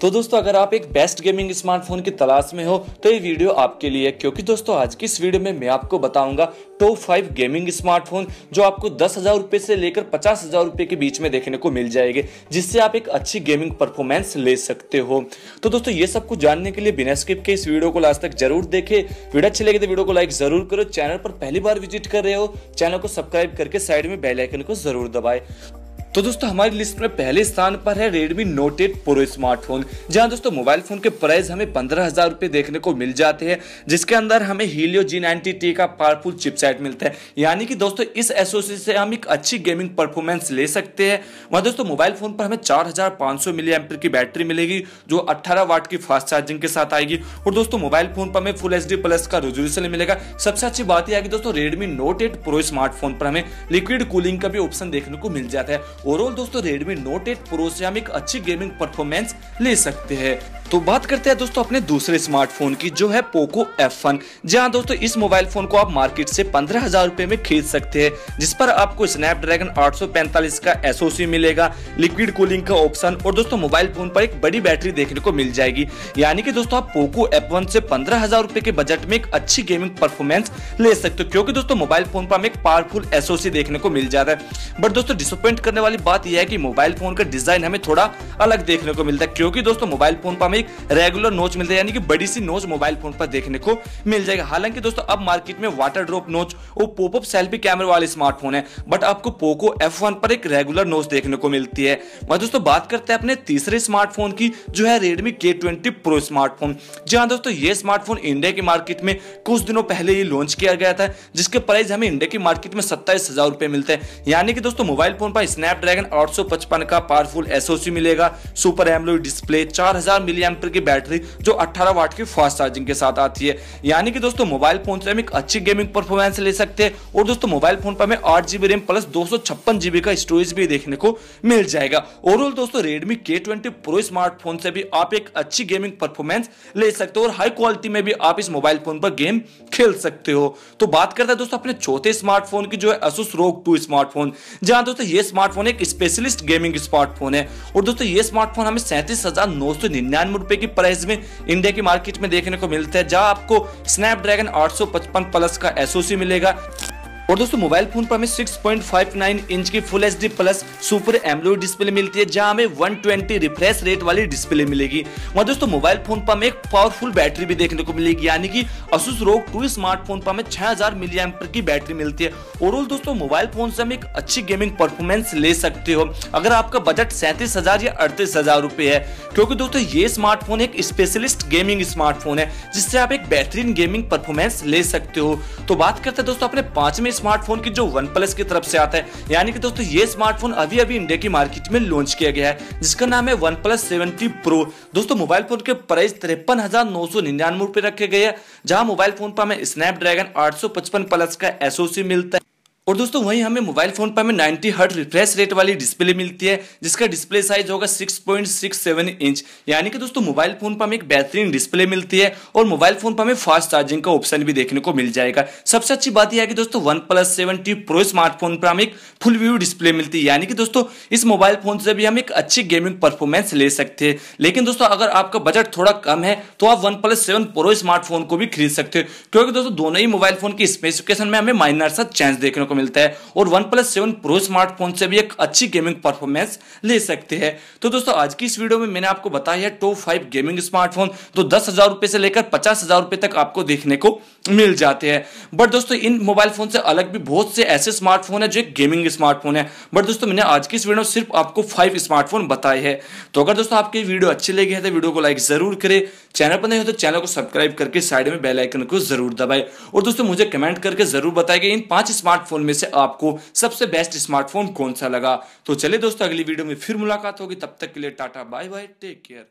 तो दोस्तों, अगर आप एक बेस्ट गेमिंग स्मार्टफ़ोन की तलाश में हो तो ये वीडियो आपके लिए है। क्योंकि दोस्तों, आज की इस वीडियो में मैं आपको बताऊँगा टॉप फाइव गेमिंग स्मार्टफ़ोन जो आपको दस हज़ार रुपए से लेकर पचास हज़ार रुपए के बीच में देखने को मिल जाएँगे, जिससे आप एक अच्छी गेमिंग परफॉर्मेंस ले सकते हो। तो दोस्तों, ये सब कुछ जानने के लिए बिना स्किप के इस वीडियो को लास्ट तक ज़रूर देखे। वीडियो अच्छी लगे तो वीडियो को लाइक ज़रूर करो। चैनल पर पहली बार विज़िट कर रहे हो, चैनल को सब्सक्राइब करके साइड में बेलाइकन को ज़रूर दबाए। तो दोस्तों, हमारी लिस्ट में पहले स्थान पर है Redmi Note 8 Pro स्मार्टफ़ोन जहाँ दोस्तों मोबाइल फ़ोन के प्राइस हमें पंद्रह हज़ार रुपए देखने को मिल जाते हैं, जिसके अंदर हमें हीलियो जी का पावरफुल चिपसेट मिलता है। यानी कि दोस्तों, इस एसओसी से हम एक अच्छी गेमिंग परफॉर्मेंस ले सकते हैं। वहाँ दोस्तों मोबाइल फ़ोन पर हमें चार हज़ार पाँच सौ की बैटरी मिलेगी, जो अट्ठारह वाट की फास्ट चार्जिंग के साथ आएगी। और दोस्तों मोबाइल फ़ोन पर हमें फुल एचडी प्लस का रेजोल्यूशन मिलेगा। सबसे अच्छी बात यह है कि दोस्तों Redmi note eight pro smartphone पर हमें लिक्विड कूलिंग का भी ऑप्शन देखने को मिल जाता है। ओवरऑल दोस्तों रेडमी नोट एट प्रो से हम एक अच्छी गेमिंग परफॉर्मेंस ले सकते हैं। तो बात करते हैं दोस्तों अपने दूसरे स्मार्टफ़ोन की, जो है पोको F1 जहाँ दोस्तों इस मोबाइल फ़ोन को आप मार्केट से पंद्रह हज़ार रुपए में खरीद सकते हैं, जिस पर आपको स्नैपड्रैगन 845 का एसओसी मिलेगा लिक्विड कूलिंग का ऑप्शन और दोस्तों मोबाइल फ़ोन पर एक बड़ी बैटरी देखने को मिल जाएगी। यानी कि दोस्तों आप पोको F1 से पंद्रह हज़ार रुपए के बजट में एक अच्छी गेमिंग परफॉर्मेंस ले सकते हो, क्योंकि दोस्तों मोबाइल फ़ोन पर हमें एक पावरफुल एसओसी देखने को मिल जाता है। बट दोस्तों डिसअपॉइंट करने वाली बात यह है कि मोबाइल फ़ोन का डिज़ाइन हमें थोड़ा अलग देखने को मिलता है, क्योंकि दोस्तों मोबाइल फ़ोन पर हमें एक रेगुलर नोच मिलता है, यानी कि बड़ी सी नोच मोबाइल फ़ोन पर देखने को मिल जाएगा। हालाँकि दोस्तों, अब मार्केट में वाटर ड्रॉप नोच और पोपअप सेल्फी कैमरे वाले स्मार्टफ़ोन है बट आपको पोको एफ़ पर एक रेगुलर नोच देखने को मिलती है। वह दोस्तों, बात करते हैं अपने तीसरे स्मार्टफ़ोन की, जो है रेडमी के ट्वेंटी स्मार्टफ़ोन जहाँ दोस्तों, ये स्मार्टफ़ोन इंडिया की मार्केट में कुछ दिनों पहले ही लॉन्च किया गया था, जिसके प्राइस हमें इंडिया की मार्केट में सत्ताईस हज़ार रुपए मिलते हैं। यानी कि दोस्तों मोबाइल फ़ोन पर स्नैपड्रैगन आठ सौ पचपन का पावरफुल एसओसी मिलेगा सुपर एमलोड डिस्प्ले चार हज़ार मिली की बैटरी जो 18 वाट की फास्ट चार्जिंग के साथ आती है। यानी कि दोस्तों, मोबाइल फ़ोन से हम एक अच्छी गेमिंग परफॉर्मेंस ले सकते हैं और दोस्तों, मोबाइल फ़ोन पर हमें आठ जीबी रैम प्लस दो जीबी का स्टोरेज भी देखने को मिल जाएगा। ओवरऑल दोस्तों रेडमी के ट्वेंटी प्रो स्मार्टफ़ोन से भी आप एक अच्छी गेमिंग परफॉर्मेंस ले सकते हो और हाई क्वालिटी में भी आप इस मोबाइल फ़ोन पर गेम खेल सकते हो। तो बात करते हैं दोस्तों, अपने चौथे स्मार्टफ़ोन की, जो है Asus ROG 2 स्मार्टफ़ोन जहाँ दोस्तों, ये स्मार्टफ़ोन एक स्पेशलिस्ट गेमिंग स्मार्टफ़ोन है और दोस्तों, ये स्मार्टफ़ोन हमें सैंतीस हज़ार नौ सौ निन्यानवे रुपए की प्राइस में इंडिया की मार्केट में देखने को मिलता है, जहाँ आपको स्नैपड्रैगन 855 प्लस का एसओसी मिलेगा। और दोस्तों मोबाइल फ़ोन पर हमें 6.59 इंच की full H plus super AMOLED display मिलती है, जहाँ हमें 120 रिफ्रेश रेट वाली डिस्प्ले मिलेगी। वहाँ दोस्तों मोबाइल फ़ोन पर हमें एक पावरफुल बैटरी भी देखने को मिलेगी, यानी कि Asus ROG 2 स्मार्टफ़ोन पर हमें 6000 मिलीएम्पर की बैटरी मिलती है। ओवरऑल दोस्तों मोबाइल फ़ोन से हम एक अच्छी गेमिंग परफॉर्मेंस ले सकते हो। अगर आपका बजट सैंतीस हज़ार या अड़तीस हज़ार रुपए है, क्योंकि दोस्तों ये स्मार्टफ़ोन एक स्पेशलिस्ट गेमिंग स्मार्टफ़ोन है, जिससे आप एक बेहतरीन गेमिंग परफॉर्मेंस ले सकते हो। तो बात करते हैं दोस्तों अपने पाँचवें स्मार्टफ़ोन की जो वन प्लस की तरफ़ से आता है। यानी कि दोस्तों ये स्मार्टफ़ोन अभी अभी इंडिया की मार्केट में लॉन्च किया गया है, जिसका नाम है वन प्लस सेवेंटी प्रो दोस्तों मोबाइल फ़ोन के प्राइस तिरपन हज़ार नौ सौ निन्यानवे रुपए रखे गए हैं, जहाँ मोबाइल फ़ोन पर हमें स्नैपड्रैगन आठ सौ पचपन प्लस का एसओसी मिलता है। और दोस्तों, वहीं हमें मोबाइल फ़ोन पर हमें 90 हर्ट रिफ्रेश रेट वाली डिस्प्ले मिलती है, जिसका डिस्प्ले साइज़ होगा 6.67 इंच। यानी कि दोस्तों, मोबाइल फ़ोन पर हमें एक बेहतरीन डिस्प्ले मिलती है और मोबाइल फ़ोन पर हमें फास्ट चार्जिंग का ऑप्शन भी देखने को मिल जाएगा। सबसे अच्छी बात यह है कि दोस्तों, OnePlus seventy pro smartphone पर हमें एक फुल व्यू डिस्प्ले मिलती है। यानी कि दोस्तों, इस मोबाइल फ़ोन से भी हम एक अच्छी गेमिंग परफॉर्मेंस ले सकते हैं। लेकिन दोस्तों, अगर आपका बजट थोड़ा कम है तो आप OnePlus seven pro smartphone को भी खरीद सकते हो। क्योंकि दोस्तों, दोनों ही मोबाइल फ़ोन की स्पेसिफिकेशन में हमें माइनर सा चेंज देखने को मिलता है और OnePlus seven pro smartphone से भी एक अच्छी गेमिंग परफॉर्मेंस ले सकते हैं। तो दोस्तों, आज की इस वीडियो में मैंने आपको बताया है टॉप फाइव गेमिंग स्मार्टफ़ोन तो दस हज़ार रुपए से लेकर पचास हज़ार रुपए तक आपको देखने को मिल जाते हैं। बट दोस्तों, इन मोबाइल फ़ोन से अलग भी बहुत से ऐसे स्मार्टफ़ोन है जो एक गेमिंग स्मार्टफ़ोन है। बट दोस्तों, मैंने आज की इस वीडियो में सिर्फ़ आपको फाइव स्मार्टफ़ोन बताए हैं। तो अगर दोस्तों, आपकी वीडियो अच्छी लगी है तो वीडियो को लाइक ज़रूर करें। चैनल पर नहीं हो तो चैनल को सब्सक्राइब करके साइड में बेल आइकन को ज़रूर दबाए। और दोस्तों, मुझे कमेंट करके ज़रूर बताएगा इन पाँच स्मार्टफ़ोन में से आपको सबसे बेस्ट स्मार्टफ़ोन कौन सा लगा? तो चले दोस्तों, अगली वीडियो में फिर मुलाकात होगी। तब तक के लिए tata bye bye take care